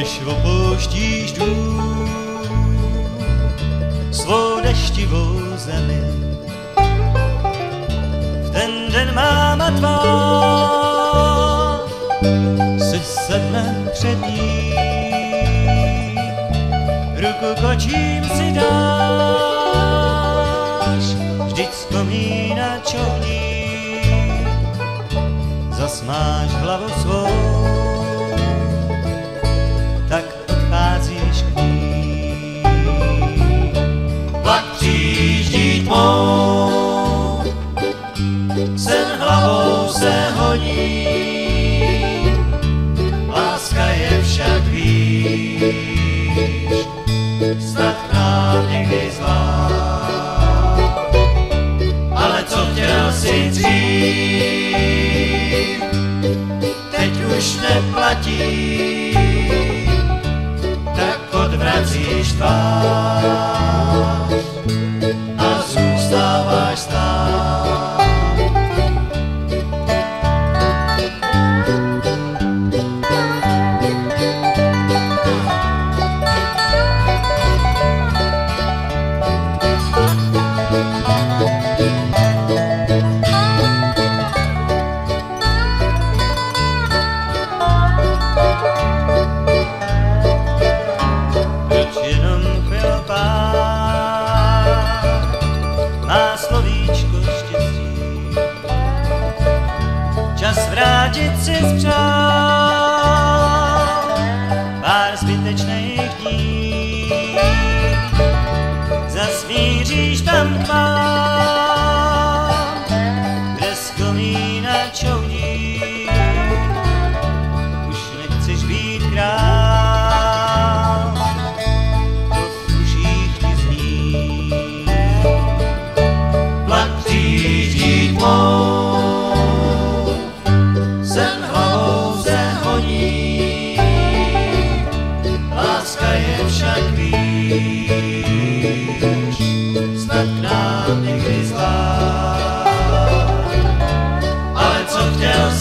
opouštíš dům, svou deštivou zemi. V ten den máma tvá si sedne před ní, ruku kočím si dáš, vždyť vzpomíná čovní, zasmáš hlavu svou, zlá. Ale co chtěl si dřív, teď už neplatí, tak odvracíš tvář a zůstáváš stát. Vrátit si zpřál pár zbytečných dní. Zasvíříš tam k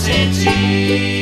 眼睛